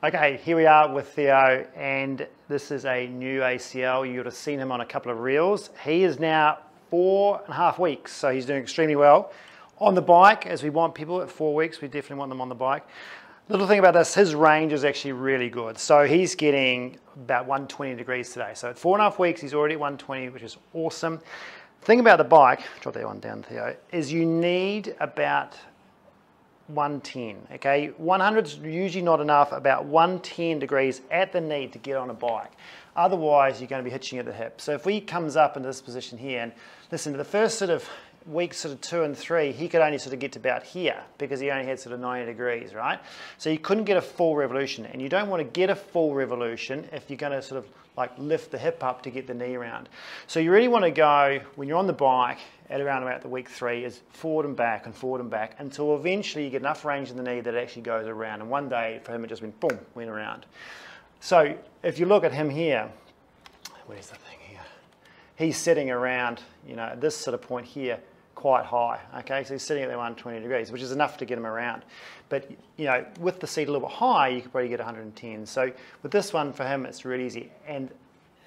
Okay, here we are with Theo, and this is a new ACL. You would have seen him on a couple of reels. He is now four and a half weeks, so he's doing extremely well. On the bike, as we want people at four weeks, we definitely want them on the bike. Little thing about this, his range is actually really good. So he's getting about 120 degrees today. So at four and a half weeks, he's already at 120, which is awesome. Thing about the bike, drop that one down Theo, is you need about 110, okay? 100 is usually not enough, about 110 degrees at the knee to get on a bike. Otherwise, you're gonna be hitching at the hip. So if he comes up into this position here, and listen, to the first sort of week sort of two and three, he could only sort of get to about here because he only had sort of 90 degrees, right? So you couldn't get a full revolution and you don't want to get a full revolution if you're going to sort of like lift the hip up to get the knee around. So you really want to go, when you're on the bike at around about the week three, is forward and back and forward and back until eventually you get enough range in the knee that it actually goes around. And one day for him it just went boom, went around. So if you look at him here, where's the thing here? He's sitting around, you know, at this sort of point here, quite high. Okay, so he's sitting at the 120 degrees, which is enough to get him around. But you know, with the seat a little bit high, you could probably get 110. So with this one for him, it's really easy. And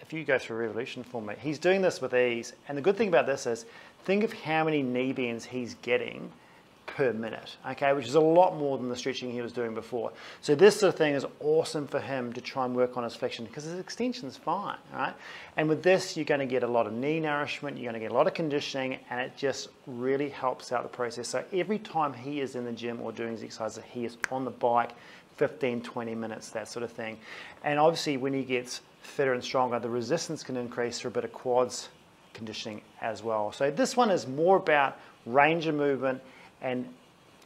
if you go through a revolution for me, he's doing this with ease. And the good thing about this is, think of how many knee bends he's getting per minute, okay, which is a lot more than the stretching he was doing before. So this sort of thing is awesome for him to try and work on his flexion because his extension is fine, right? And with this, you're going to get a lot of knee nourishment, you're going to get a lot of conditioning, and it just really helps out the process. So every time he is in the gym or doing his exercises, he is on the bike 15, 20 minutes, that sort of thing. And obviously when he gets fitter and stronger, the resistance can increase through a bit of quads conditioning as well. So this one is more about range of movement and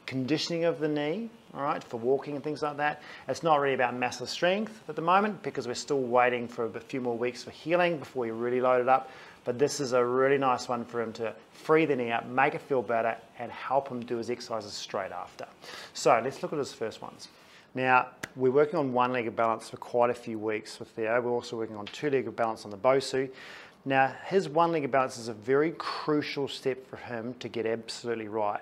conditioning of the knee, all right, for walking and things like that. It's not really about massive strength at the moment because we're still waiting for a few more weeks for healing before we really load it up. But this is a really nice one for him to free the knee up, make it feel better, and help him do his exercises straight after. So let's look at his first ones. Now, we're working on one-legged balance for quite a few weeks with Theo. We're also working on two-legged balance on the Bosu. Now, his one-legged balance is a very crucial step for him to get absolutely right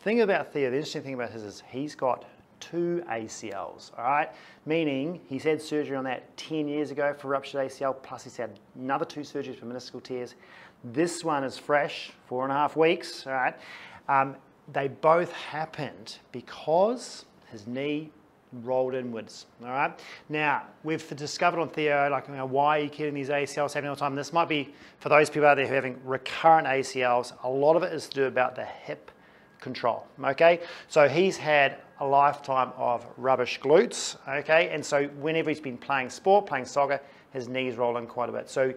thing about Theo, the interesting thing about his is he's got two ACLs, all right? Meaning he's had surgery on that 10 years ago for ruptured ACL, plus he's had another two surgeries for meniscal tears. This one is fresh, four and a half weeks, all right? Um, they both happened because his knee rolled inwards, all right? Now, we've discovered on Theo, like, you know, why are you getting these ACLs happening all the time? This might be, for those people out there who are having recurrent ACLs, a lot of it is to do about the hip control, okay? So he's had a lifetime of rubbish glutes, okay? And so whenever he's been playing sport, playing soccer, his knees rolling quite a bit. So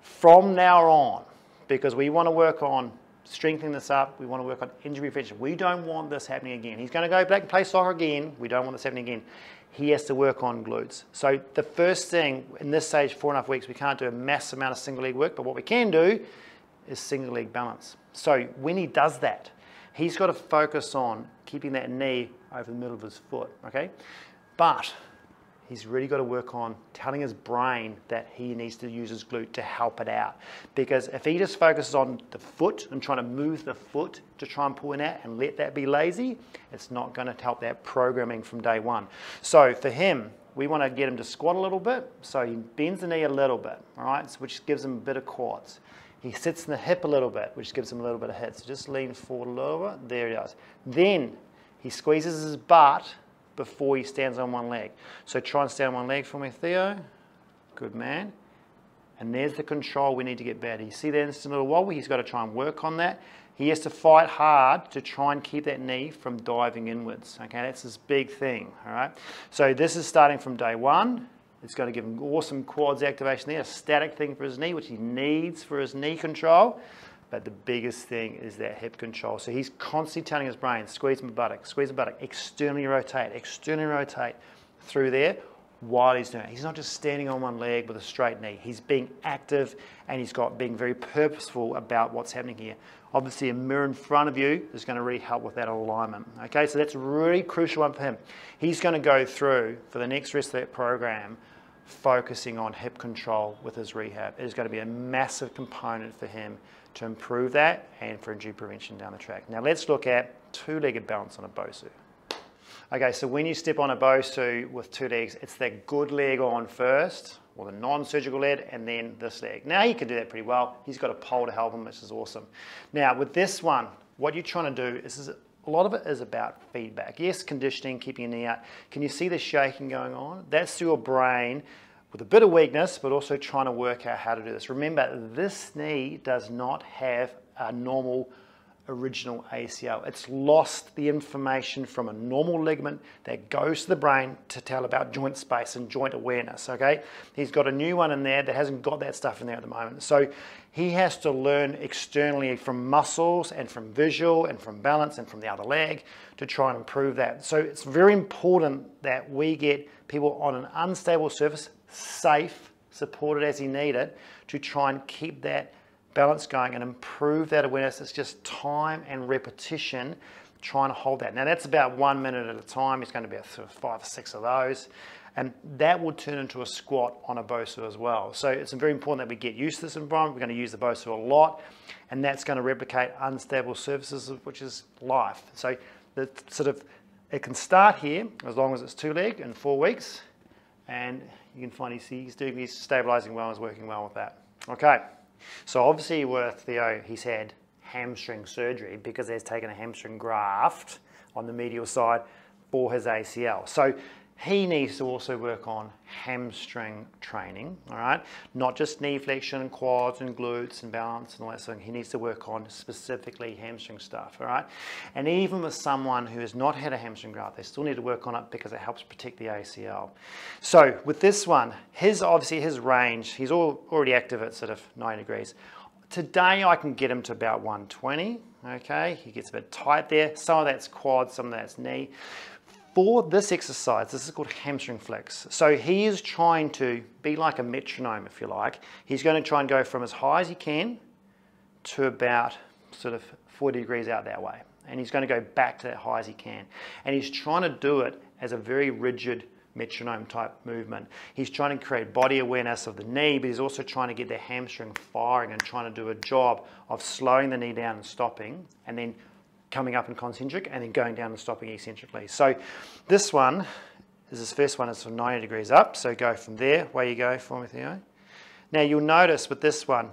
from now on, because we want to work on strengthening this up, we want to work on injury prevention. We don't want this happening again. He's going to go back and play soccer again. We don't want this happening again. He has to work on glutes. So the first thing, in this stage, four and a half weeks, we can't do a massive amount of single leg work, but what we can do is single leg balance. So when he does that, He's got to focus on keeping that knee over the middle of his foot, okay? But he's really got to work on telling his brain that he needs to use his glute to help it out. Because if he just focuses on the foot and trying to move the foot to try and pull in out and let that be lazy, it's not going to help that programming from day one. So for him, we want to get him to squat a little bit, so he bends the knee a little bit, all right, so which gives him a bit of quads. He sits in the hip a little bit, which gives him a little bit of hit. So just lean forward a little bit. There he does. Then he squeezes his butt before he stands on one leg. So try and stand on one leg for me, Theo. Good man. And there's the control we need to get better. You see that instant little wobble? He's got to try and work on that. He has to fight hard to try and keep that knee from diving inwards. Okay, that's his big thing. All right. So this is starting from day one. It's going to give him awesome quads activation there, a static thing for his knee, which he needs for his knee control. But the biggest thing is that hip control. So he's constantly telling his brain, squeeze my buttock, squeeze my buttock, externally rotate, externally rotate through there while he's doing it. He's not just standing on one leg with a straight knee. He's being active and he's got being very purposeful about what's happening here. Obviously, a mirror in front of you is going to really help with that alignment. Okay, so that's a really crucial one for him. He's going to go through for the next rest of that program focusing on hip control with his rehab. It is going to be a massive component for him to improve that and for injury prevention down the track. Now let's look at two-legged balance on a BOSU. Okay, so when you step on a Bosu with two legs, it's that good leg on first, or the non-surgical leg, and then this leg. Now he can do that pretty well. He's got a pole to help him, which is awesome. Now with this one, what you're trying to do is, is a lot of it is about feedback. Yes, conditioning, keeping your knee out. Can you see the shaking going on? That's your brain with a bit of weakness, but also trying to work out how to do this. Remember, this knee does not have a normal original ACL. It's lost the information from a normal ligament that goes to the brain to tell about joint space and joint awareness, okay? He's got a new one in there that hasn't got that stuff in there at the moment. So he has to learn externally from muscles and from visual and from balance and from the other leg to try and improve that. So it's very important that we get people on an unstable surface, safe, supported as he it, to try and keep that balance going and improve that awareness. It's just time and repetition trying to hold that. Now that's about one minute at a time. It's going to be five or six of those. And that will turn into a squat on a Bosu as well. So it's very important that we get used to this environment. We're going to use the Bosu a lot, and that's going to replicate unstable surfaces, which is life. So the sort of it can start here as long as it's two leg in four weeks, and you can finally see he's doing he's stabilizing well, he's working well with that. Okay. So obviously with Theo, he's had hamstring surgery because he's taken a hamstring graft on the medial side for his ACL. So he needs to also work on hamstring training, all right? Not just knee flexion and quads and glutes and balance and all that sort of thing. He needs to work on specifically hamstring stuff, all right? And even with someone who has not had a hamstring graft, they still need to work on it because it helps protect the ACL. So with this one, his obviously his range, he's all, already active at sort of 90 degrees. Today I can get him to about 120, okay? He gets a bit tight there. Some of that's quad, some of that's knee for this exercise, this is called hamstring flicks. So he is trying to be like a metronome, if you like. He's going to try and go from as high as he can to about sort of 40 degrees out that way. And he's going to go back to that high as he can. And he's trying to do it as a very rigid metronome type movement. He's trying to create body awareness of the knee, but he's also trying to get the hamstring firing and trying to do a job of slowing the knee down and stopping and then coming up in concentric and then going down and stopping eccentrically. So this one is this first one is from 90 degrees up. So go from there, where you go for me, Theo. Now you'll notice with this one,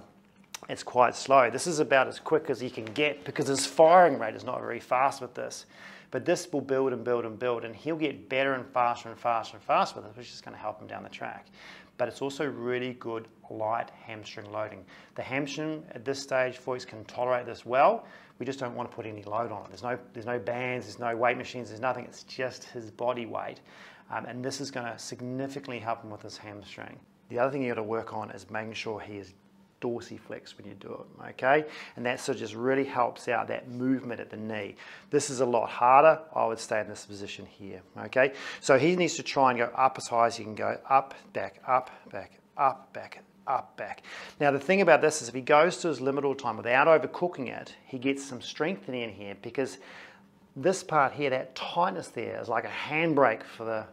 it's quite slow. This is about as quick as you can get because his firing rate is not very fast with this. But this will build and build and build and he'll get better and faster and faster and faster with it, which is going to help him down the track. But it's also really good light hamstring loading. The hamstring at this stage, voice can tolerate this well, we just don't want to put any load on it. There's no, there's no bands, there's no weight machines, there's nothing. It's just his body weight. Um, and this is going to significantly help him with his hamstring. The other thing you got to work on is making sure he is dorsiflex when you do it, okay? And that sort of just really helps out that movement at the knee. This is a lot harder. I would stay in this position here, okay? So he needs to try and go up as high as he can go, up, back, up, back, up, back, up, back. Now the thing about this is if he goes to his limit all time without overcooking it, he gets some strengthening in here because this part here, that tightness there is like a handbrake for the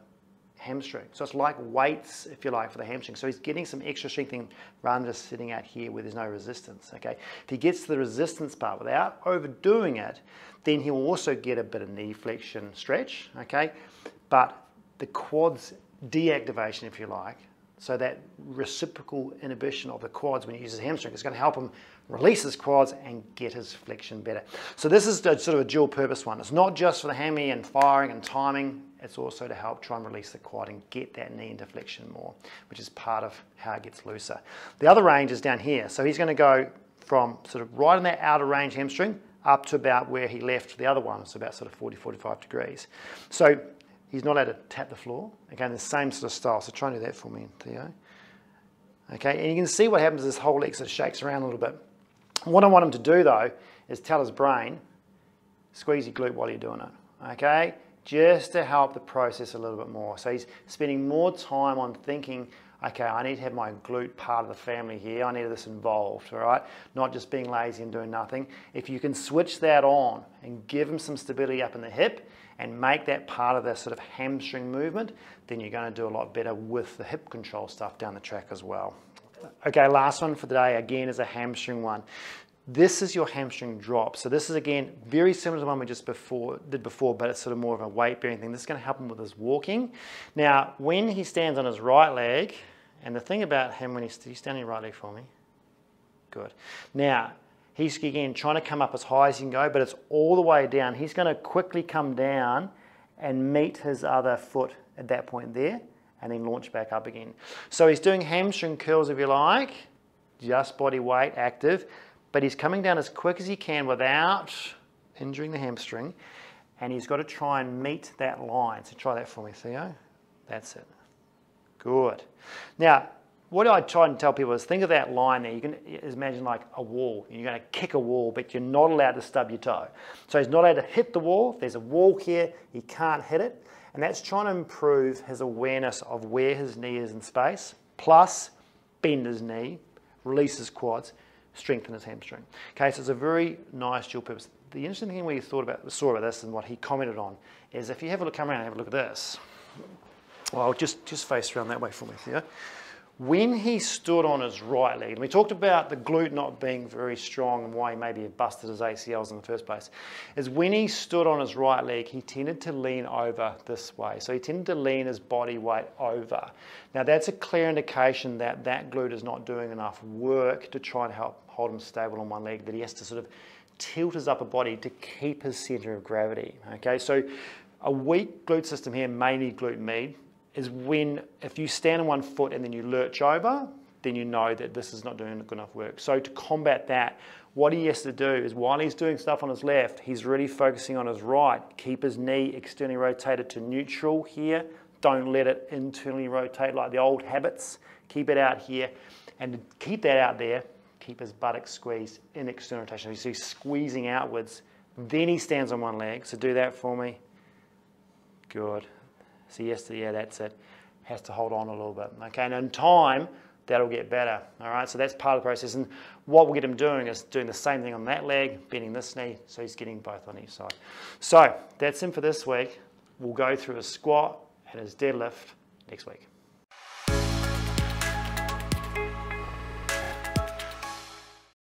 hamstring. So it's like weights, if you like, for the hamstring. So he's getting some extra strengthening rather than just sitting out here where there's no resistance, okay? If he gets to the resistance part without overdoing it, then he will also get a bit of knee flexion stretch, okay? But the quads deactivation, if you like, so that reciprocal inhibition of the quads when he uses hamstring is going to help him release his quads and get his flexion better. So this is a, sort of a dual purpose one. It's not just for the hammy and firing and timing. It's also to help try and release the quad and get that knee into flexion more, which is part of how it gets looser. The other range is down here. So he's going to go from sort of right in that outer range hamstring up to about where he left the other one. So about sort of 40, 45 degrees. So He's not allowed to tap the floor. Again, the same sort of style. So try and do that for me, Theo. Okay, and you can see what happens this whole leg sort of shakes around a little bit. What I want him to do though is tell his brain, squeeze your glute while you're doing it. Okay, just to help the process a little bit more. So he's spending more time on thinking, okay, I need to have my glute part of the family here. I need this involved, all right? Not just being lazy and doing nothing. If you can switch that on and give him some stability up in the hip, and make that part of the sort of hamstring movement, then you're going to do a lot better with the hip control stuff down the track as well. Okay, last one for the day again, is a hamstring one. This is your hamstring drop. So this is again very similar to the one we just before did before, but it's sort of more of a weight bearing thing. This is going to help him with his walking. Now, when he stands on his right leg, and the thing about him when he's, he's standing right leg for me, good. Now, he's again trying to come up as high as he can go, but it's all the way down. He's going to quickly come down and meet his other foot at that point there, and then launch back up again. So he's doing hamstring curls if you like, just body weight active but he's coming down as quick as he can without injuring the hamstring, and he's got to try and meet that line. So try that for me, Theo. That's it. Good. Now, what I try and tell people is think of that line there. You can imagine like a wall. You're going to kick a wall, but you're not allowed to stub your toe. So he's not allowed to hit the wall. If there's a wall here, he can't hit it. And that's trying to improve his awareness of where his knee is in space, plus bend his knee, release his quads, strengthen his hamstring. Okay, so it's a very nice dual purpose. The interesting thing we thought about, saw about this and what he commented on is if you have a look, come around and have a look at this. Well, just, just face around that way for me, Theo when he stood on his right leg, and we talked about the glute not being very strong and why he maybe busted his ACLs in the first place, is when he stood on his right leg, he tended to lean over this way. So he tended to lean his body weight over. Now that's a clear indication that that glute is not doing enough work to try and help hold him stable on one leg, that he has to sort of tilt his upper body to keep his center of gravity. Okay, so a weak glute system here, may need glute med, is when if you stand on one foot and then you lurch over, then you know that this is not doing good enough work. So to combat that, what he has to do is while he's doing stuff on his left, he's really focusing on his right. Keep his knee externally rotated to neutral here. Don't let it internally rotate like the old habits. Keep it out here. And to keep that out there, keep his buttocks squeezed in external rotation. You see squeezing outwards. Then he stands on one leg. So do that for me. Good. So yes, yeah, that's it. Has to hold on a little bit. Okay, and in time, that'll get better. All right, so that's part of the process. And what we'll get him doing is doing the same thing on that leg, bending this knee, so he's getting both on each side. So that's him for this week. We'll go through a squat and his deadlift next week.